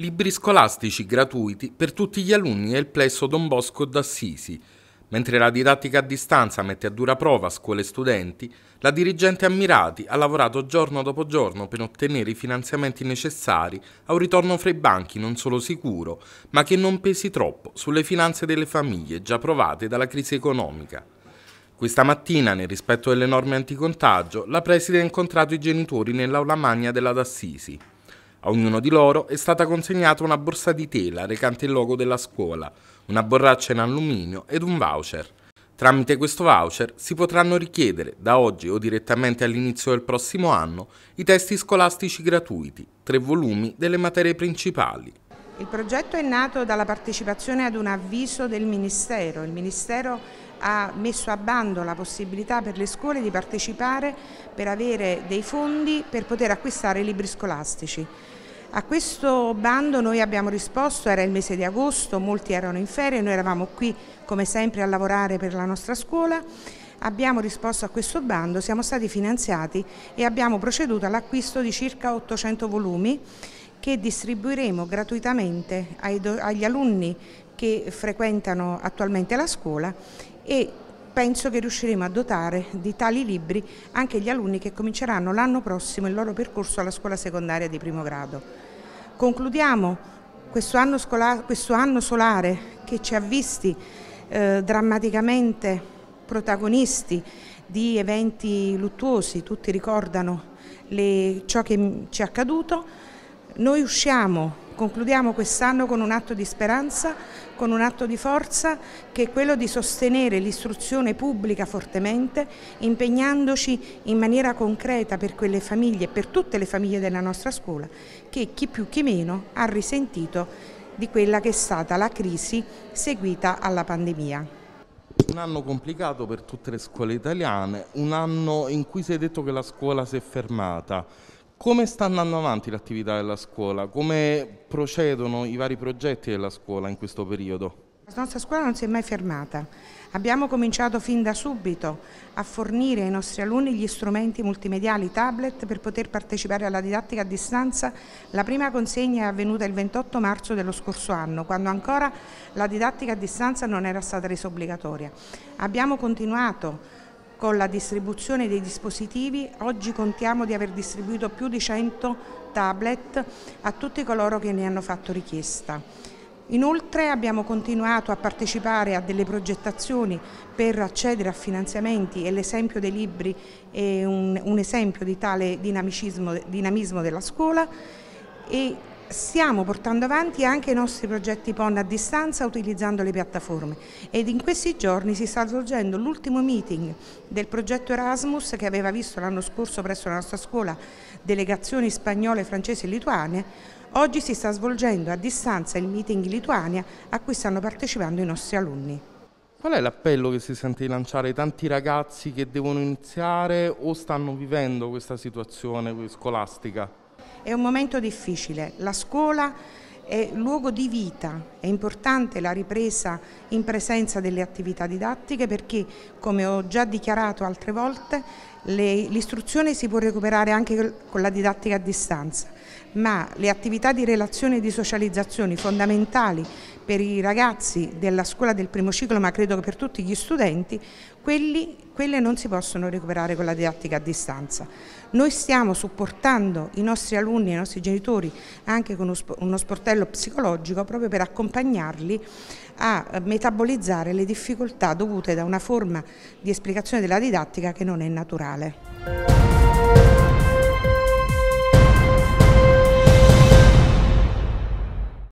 Libri scolastici gratuiti per tutti gli alunni del plesso Don Bosco d'Assisi. Mentre la didattica a distanza mette a dura prova scuole e studenti, la dirigente Ammirati ha lavorato giorno dopo giorno per ottenere i finanziamenti necessari a un ritorno fra i banchi non solo sicuro, ma che non pesi troppo sulle finanze delle famiglie già provate dalla crisi economica. Questa mattina, nel rispetto delle norme anticontagio, la preside ha incontrato i genitori nell'aula magna della D'Assisi. A ognuno di loro è stata consegnata una borsa di tela recante il logo della scuola, una borraccia in alluminio ed un voucher. Tramite questo voucher si potranno richiedere, da oggi o direttamente all'inizio del prossimo anno, i testi scolastici gratuiti, tre volumi delle materie principali. Il progetto è nato dalla partecipazione ad un avviso del Ministero. Il Ministero ha messo a bando la possibilità per le scuole di partecipare per avere dei fondi per poter acquistare libri scolastici. A questo bando noi abbiamo risposto, era il mese di agosto, molti erano in ferie, noi eravamo qui come sempre a lavorare per la nostra scuola, abbiamo risposto a questo bando, siamo stati finanziati e abbiamo proceduto all'acquisto di circa 800 volumi che distribuiremo gratuitamente agli alunni che frequentano attualmente la scuola e penso che riusciremo a dotare di tali libri anche gli alunni che cominceranno l'anno prossimo il loro percorso alla scuola secondaria di primo grado. Concludiamo questo anno, questo anno solare che ci ha visti eh, drammaticamente protagonisti di eventi luttuosi, tutti ricordano le, ciò che ci è accaduto, noi usciamo concludiamo quest'anno con un atto di speranza, con un atto di forza che è quello di sostenere l'istruzione pubblica fortemente, impegnandoci in maniera concreta per quelle famiglie, per tutte le famiglie della nostra scuola, che chi più chi meno ha risentito di quella che è stata la crisi seguita alla pandemia. Un anno complicato per tutte le scuole italiane, un anno in cui si è detto che la scuola si è fermata. Come sta andando avanti l'attività della scuola? Come procedono i vari progetti della scuola in questo periodo? La nostra scuola non si è mai fermata. Abbiamo cominciato fin da subito a fornire ai nostri alunni gli strumenti multimediali tablet per poter partecipare alla didattica a distanza. La prima consegna è avvenuta il 28 marzo dello scorso anno, quando ancora la didattica a distanza non era stata resa obbligatoria. Abbiamo continuato con la distribuzione dei dispositivi, oggi contiamo di aver distribuito più di 100 tablet a tutti coloro che ne hanno fatto richiesta. Inoltre abbiamo continuato a partecipare a delle progettazioni per accedere a finanziamenti e l'esempio dei libri è un, un esempio di tale dinamismo della scuola e stiamo portando avanti anche i nostri progetti PON a distanza utilizzando le piattaforme ed in questi giorni si sta svolgendo l'ultimo meeting del progetto Erasmus che aveva visto l'anno scorso presso la nostra scuola delegazioni spagnole, francesi e lituane. Oggi si sta svolgendo a distanza il meeting in Lituania a cui stanno partecipando i nostri alunni. Qual è l'appello che si sente di lanciare ai tanti ragazzi che devono iniziare o stanno vivendo questa situazione scolastica? È un momento difficile, la scuola è luogo di vita, è importante la ripresa in presenza delle attività didattiche perché, come ho già dichiarato altre volte, l'istruzione si può recuperare anche con la didattica a distanza, ma le attività di relazione e di socializzazione fondamentali per i ragazzi della scuola del primo ciclo, ma credo che per tutti gli studenti, quelli, quelle non si possono recuperare con la didattica a distanza. Noi stiamo supportando i nostri alunni e i nostri genitori anche con uno sportello psicologico proprio per accompagnarli a metabolizzare le difficoltà dovute da una forma di esplicazione della didattica che non è naturale.